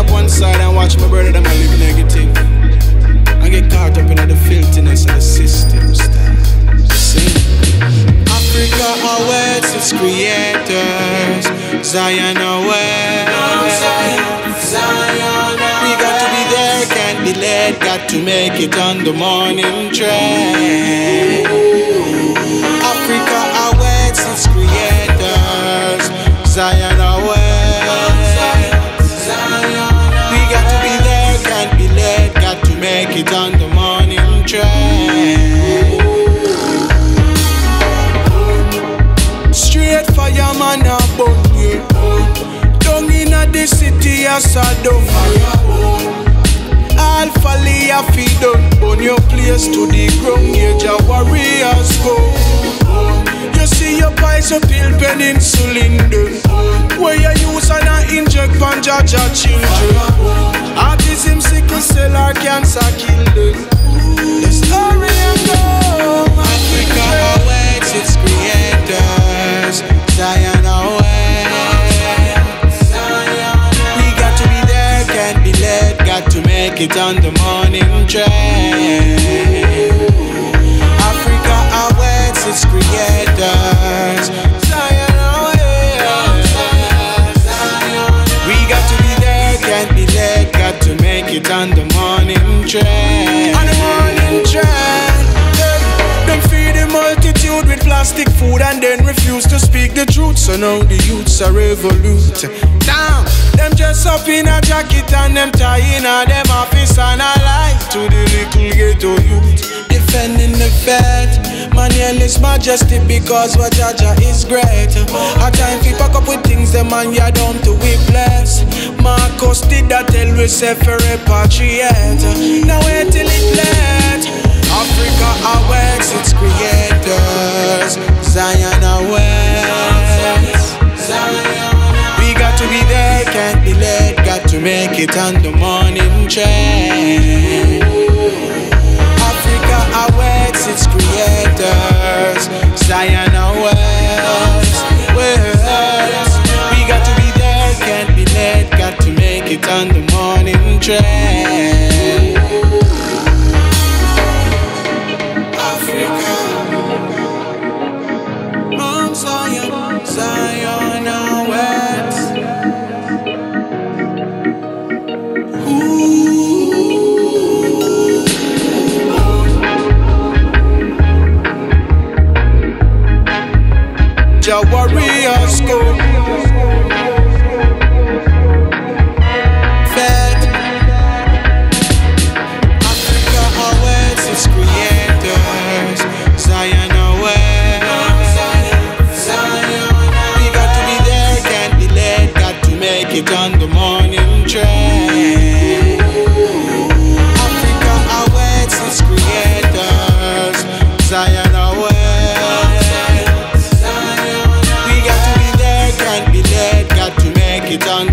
up one side and watch my brother them live negative. I get caught up in all the filthiness of the system style. Sing. Africa awaits its creators. Zion awaits. We got to be there, can't be late. Got to make it on the morning train. A Sodom Alpha Leah feed done Burn your place to the ground Yeah, Jah warriors go You see your pies up pill penicillin them Where you use and a inject pan Jah Jah children Autism, sickle cell or cancer kill them The story go Africa Got it on the morning train Africa awaits its creators Zion oh awaits We got to be there, can't be late Got to make it on the morning train On the morning train. Them feed the multitude with plastic food and then refuse to speak the truth. So now the youths are revolute. Damn, them dress up in a jacket and them tie in a them office ghetto youth. Defending the faith, man, yeah, it's majesty because what Jah Jah is great. A time we pack up with things, the man, yeah, down to we bless. Marcus did that tell we say for repatriate. Now wait till it late. Africa awaits its creators. Zion awaits. We got to be there, can't be late. Got to make it on the morning train. Train. Africa. Zion, Zion awaits. Ooh. Jah warriors go. on him train. Africa awaits its creators. Zion awaits. We got to be there, can't be late. Got to make it on